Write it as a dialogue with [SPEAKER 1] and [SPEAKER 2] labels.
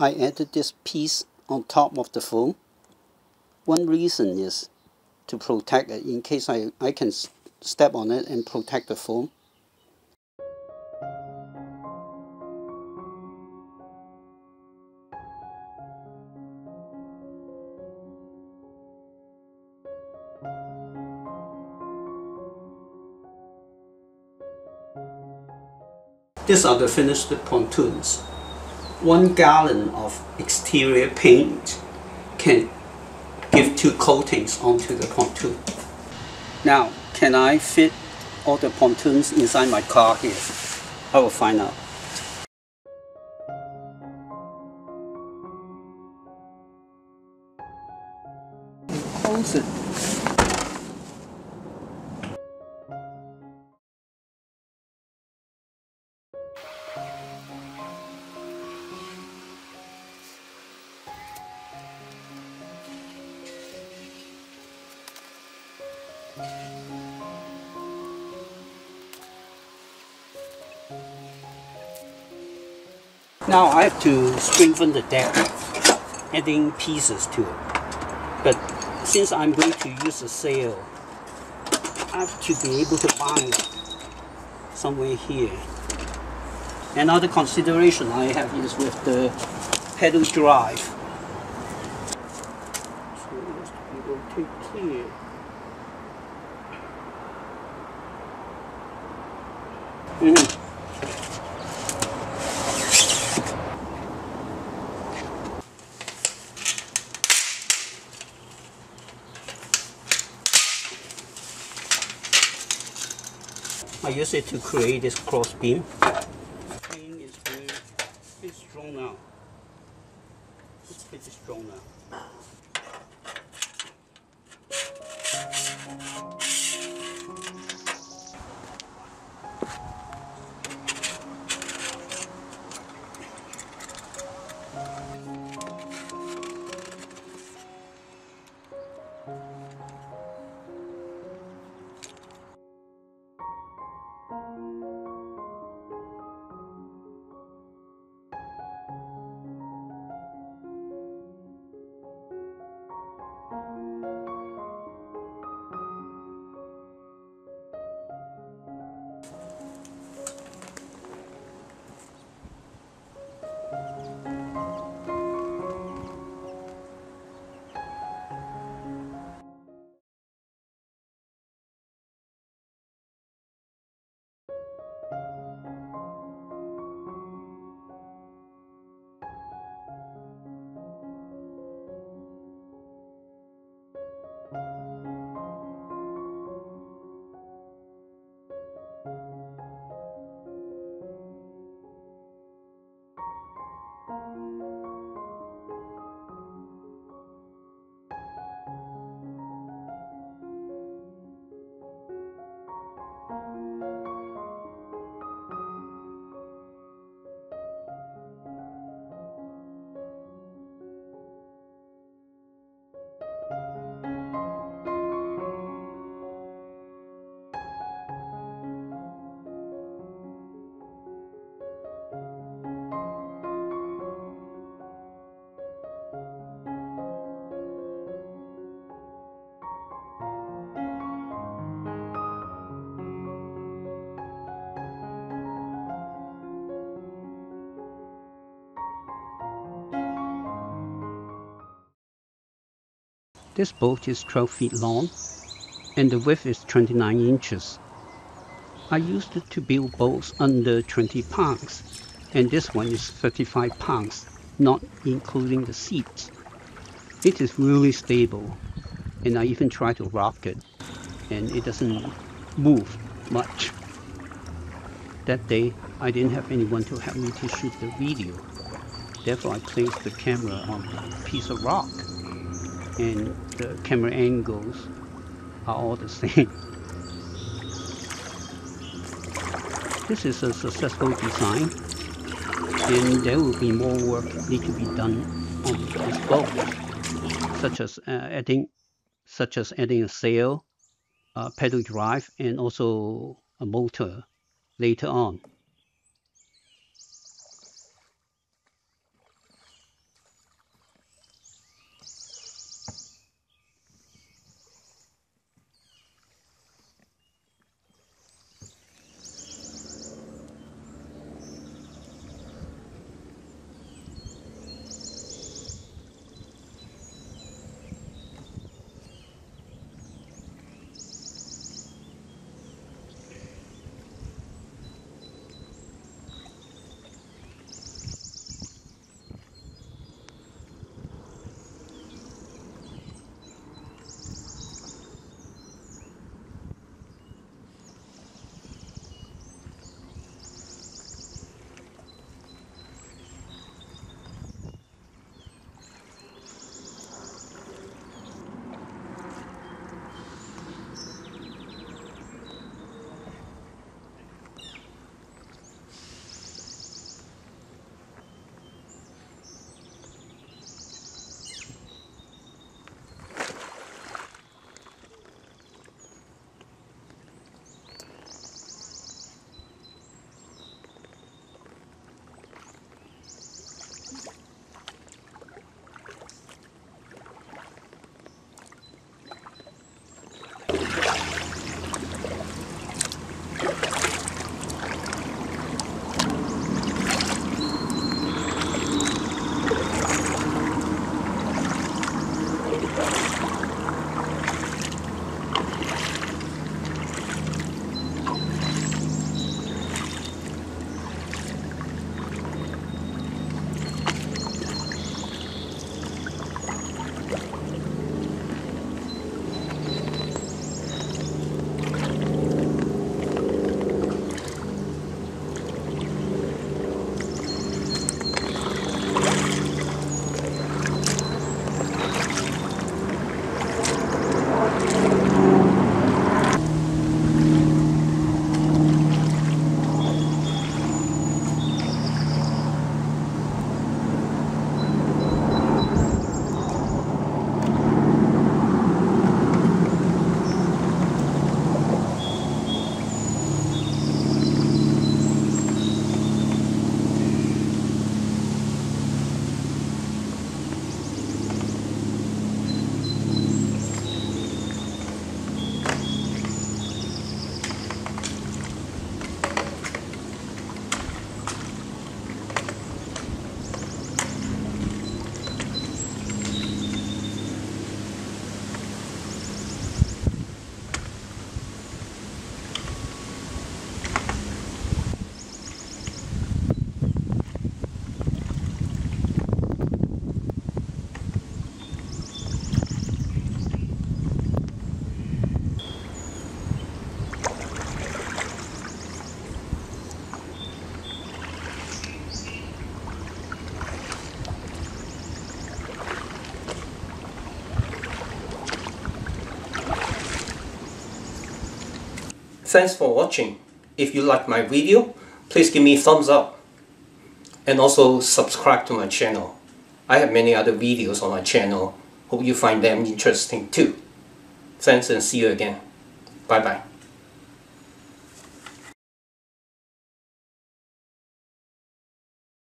[SPEAKER 1] I added this piece on top of the foam. One reason is to protect it in case I, I can step on it and protect the foam. These are the finished pontoons. One gallon of exterior paint can give two coatings onto the pontoon. Now, can I fit all the pontoons inside my car here? I will find out. Close it. Now I have to strengthen the deck, adding pieces to it. But since I'm going to use a sail, I have to be able to bind somewhere here. Another consideration I have is with the pedal drive. So it has to be rotated here. Mm. I use it to create this cross beam. Beam is very, very strong now. It's pretty strong now. This boat is 12 feet long and the width is 29 inches. I used it to build boats under 20 pounds and this one is 35 pounds, not including the seats. It is really stable and I even try to rock it and it doesn't move much. That day I didn't have anyone to help me to shoot the video. Therefore I placed the camera on a piece of rock and the camera angles are all the same. This is a successful design and there will be more work need to be done on this boat such as uh, adding such as adding a sail, a pedal drive and also a motor later on.
[SPEAKER 2] Thanks for watching. If you like my video, please give me thumbs up. And also subscribe to my channel. I have many other videos on my channel. Hope you find them interesting too. Thanks and see you again. Bye bye.